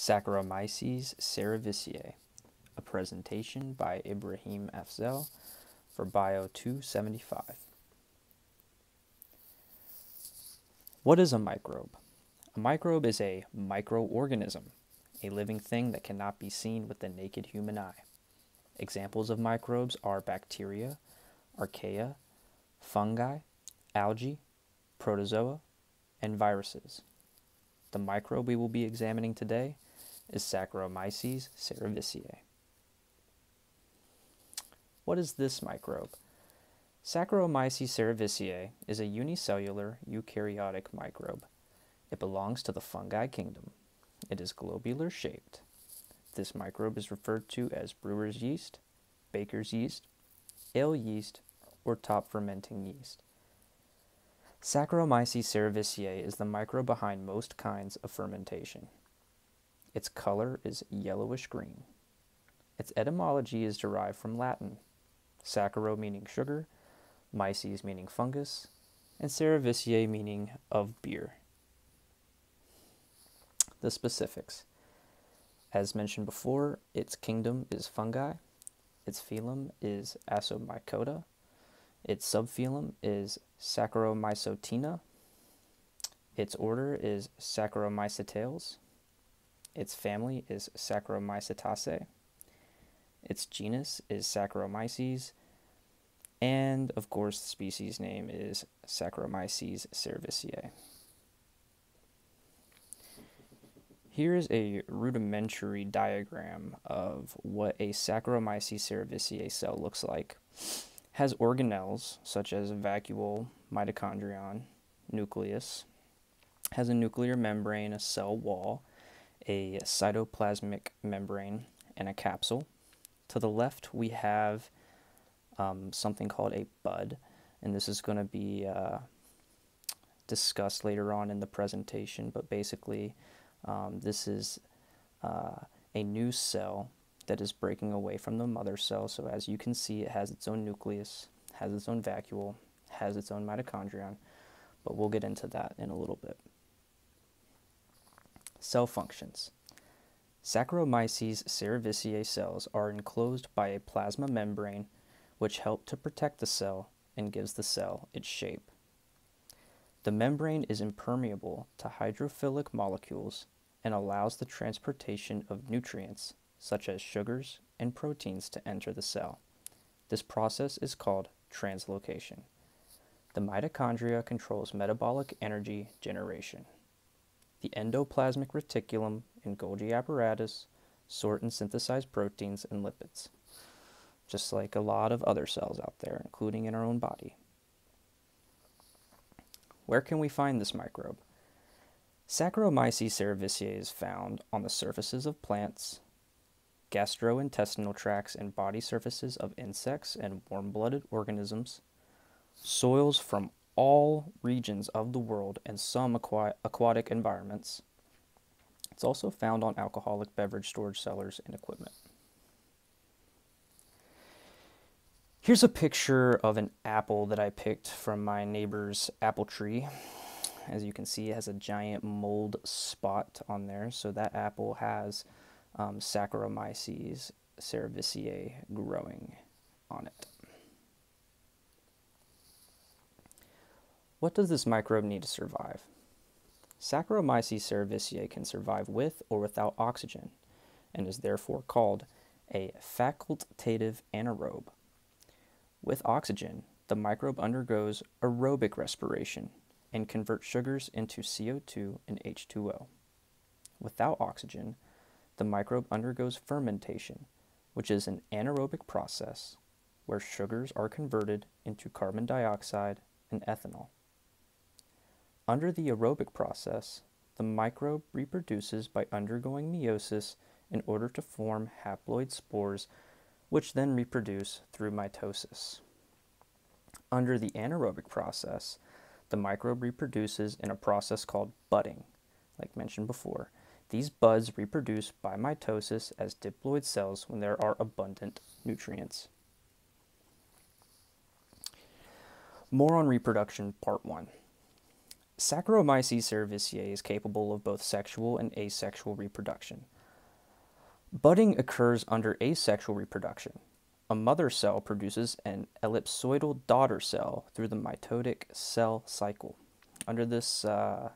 Saccharomyces cerevisiae, a presentation by Ibrahim Afzal for Bio 275. What is a microbe? A microbe is a microorganism, a living thing that cannot be seen with the naked human eye. Examples of microbes are bacteria, archaea, fungi, algae, protozoa, and viruses. The microbe we will be examining today is Saccharomyces cerevisiae. What is this microbe? Saccharomyces cerevisiae is a unicellular eukaryotic microbe. It belongs to the fungi kingdom. It is globular shaped. This microbe is referred to as brewer's yeast, baker's yeast, ale yeast, or top fermenting yeast. Saccharomyces cerevisiae is the microbe behind most kinds of fermentation. Its color is yellowish green. Its etymology is derived from Latin, saccaro meaning sugar, myces meaning fungus, and cerevisiae meaning of beer. The specifics. As mentioned before, its kingdom is fungi, its phylum is Ascomycota, its subphylum is Saccharomycotina, its order is Saccharomycetales, its family is Saccharomycetaceae, its genus is Saccharomyces, and of course, the species name is Saccharomyces cerevisiae. Here's a rudimentary diagram of what a Saccharomyces cerevisiae cell looks like. Has organelles such as a vacuole, mitochondrion, nucleus. Has a nuclear membrane, a cell wall, a cytoplasmic membrane, and a capsule. To the left, we have um, something called a bud, and this is going to be uh, discussed later on in the presentation, but basically, um, this is uh, a new cell that is breaking away from the mother cell. So as you can see, it has its own nucleus, has its own vacuole, has its own mitochondrion, but we'll get into that in a little bit. Cell functions. Saccharomyces cerevisiae cells are enclosed by a plasma membrane which help to protect the cell and gives the cell its shape. The membrane is impermeable to hydrophilic molecules and allows the transportation of nutrients such as sugars and proteins to enter the cell. This process is called translocation. The mitochondria controls metabolic energy generation. The endoplasmic reticulum and Golgi apparatus sort and synthesize proteins and lipids, just like a lot of other cells out there, including in our own body. Where can we find this microbe? Saccharomyces cerevisiae is found on the surfaces of plants, gastrointestinal tracts and body surfaces of insects and warm-blooded organisms, soils from all regions of the world and some aqua aquatic environments. It's also found on alcoholic beverage storage cellars and equipment. Here's a picture of an apple that I picked from my neighbor's apple tree. As you can see, it has a giant mold spot on there. So that apple has um, Saccharomyces cerevisiae growing on it. What does this microbe need to survive? Saccharomyces cerevisiae can survive with or without oxygen and is therefore called a facultative anaerobe. With oxygen, the microbe undergoes aerobic respiration and converts sugars into CO2 and H2O. Without oxygen, the microbe undergoes fermentation, which is an anaerobic process where sugars are converted into carbon dioxide and ethanol. Under the aerobic process, the microbe reproduces by undergoing meiosis in order to form haploid spores which then reproduce through mitosis. Under the anaerobic process, the microbe reproduces in a process called budding, like mentioned before. These buds reproduce by mitosis as diploid cells when there are abundant nutrients. More on reproduction, part 1. Saccharomyces cerevisiae is capable of both sexual and asexual reproduction. Budding occurs under asexual reproduction. A mother cell produces an ellipsoidal daughter cell through the mitotic cell cycle. Under this uh,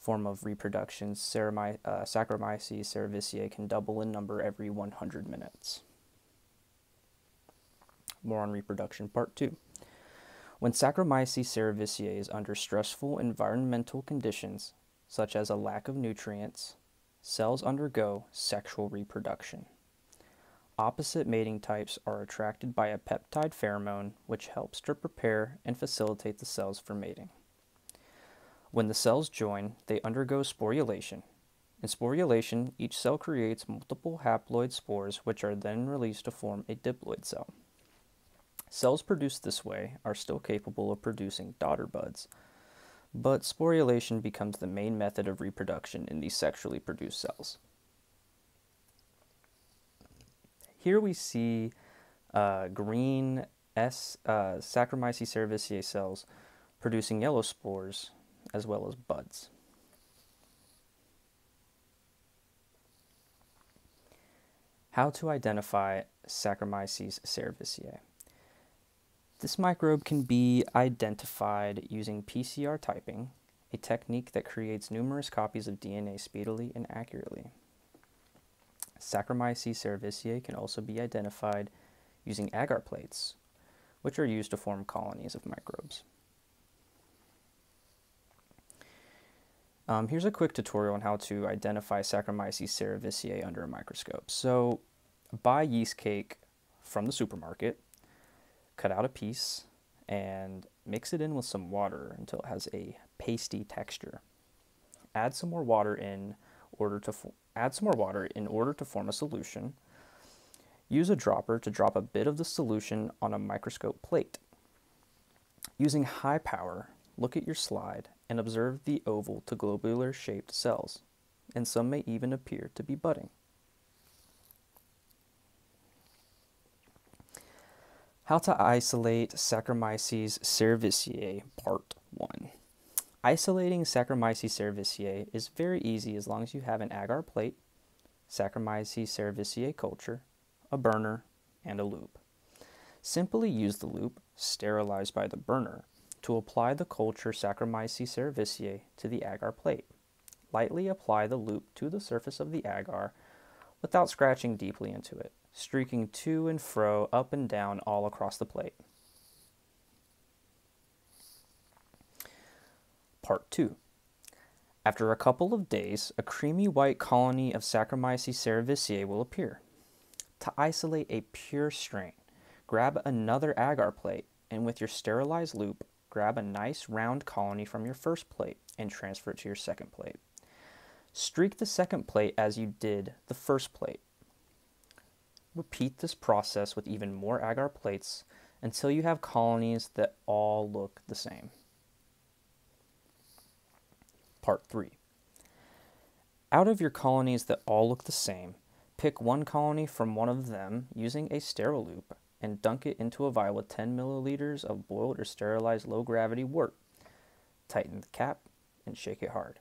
form of reproduction, uh, Saccharomyces cerevisiae can double in number every 100 minutes. More on reproduction, part 2. When Saccharomyces cerevisiae is under stressful environmental conditions, such as a lack of nutrients, cells undergo sexual reproduction. Opposite mating types are attracted by a peptide pheromone which helps to prepare and facilitate the cells for mating. When the cells join, they undergo sporulation. In sporulation, each cell creates multiple haploid spores which are then released to form a diploid cell. Cells produced this way are still capable of producing daughter buds, but sporulation becomes the main method of reproduction in these sexually produced cells. Here we see uh, green S uh, Saccharomyces cerevisiae cells producing yellow spores as well as buds. How to identify Saccharomyces cerevisiae. This microbe can be identified using PCR typing, a technique that creates numerous copies of DNA speedily and accurately. Saccharomyces cerevisiae can also be identified using agar plates, which are used to form colonies of microbes. Um, here's a quick tutorial on how to identify Saccharomyces cerevisiae under a microscope. So, buy yeast cake from the supermarket cut out a piece and mix it in with some water until it has a pasty texture. Add some more water in order to add some more water in order to form a solution. Use a dropper to drop a bit of the solution on a microscope plate. Using high power, look at your slide and observe the oval to globular shaped cells, and some may even appear to be budding. How to isolate Saccharomyces cerevisiae, part 1. Isolating Saccharomyces cerevisiae is very easy as long as you have an agar plate, Saccharomyces cerevisiae culture, a burner, and a loop. Simply use the loop, sterilized by the burner, to apply the culture Saccharomyces cerevisiae to the agar plate. Lightly apply the loop to the surface of the agar without scratching deeply into it streaking to and fro, up and down, all across the plate. Part 2. After a couple of days, a creamy white colony of Saccharomyces cerevisiae will appear. To isolate a pure strain, grab another agar plate and with your sterilized loop, grab a nice round colony from your first plate and transfer it to your second plate. Streak the second plate as you did the first plate. Repeat this process with even more agar plates until you have colonies that all look the same. Part 3. Out of your colonies that all look the same, pick one colony from one of them using a sterile loop and dunk it into a vial with 10 milliliters of boiled or sterilized low gravity wort. Tighten the cap and shake it hard.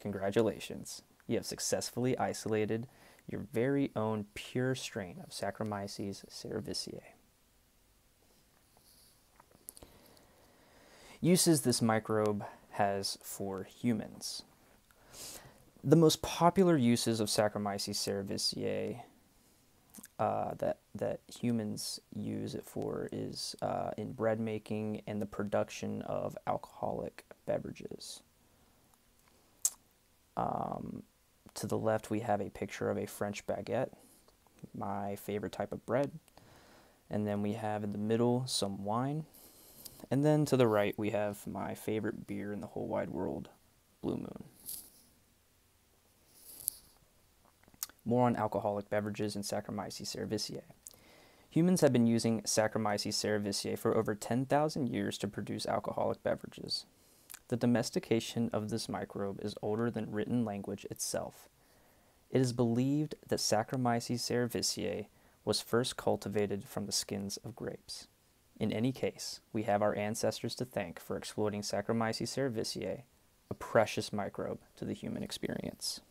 Congratulations, you have successfully isolated your very own pure strain of Saccharomyces cerevisiae. Uses this microbe has for humans. The most popular uses of Saccharomyces cerevisiae uh, that that humans use it for is uh, in bread making and the production of alcoholic beverages. Um, to the left, we have a picture of a French baguette, my favorite type of bread. And then we have in the middle some wine. And then to the right, we have my favorite beer in the whole wide world, Blue Moon. More on alcoholic beverages and Saccharomyces cerevisiae. Humans have been using Saccharomyces cerevisiae for over 10,000 years to produce alcoholic beverages. The domestication of this microbe is older than written language itself. It is believed that Saccharomyces cerevisiae was first cultivated from the skins of grapes. In any case, we have our ancestors to thank for exploiting Saccharomyces cerevisiae a precious microbe to the human experience.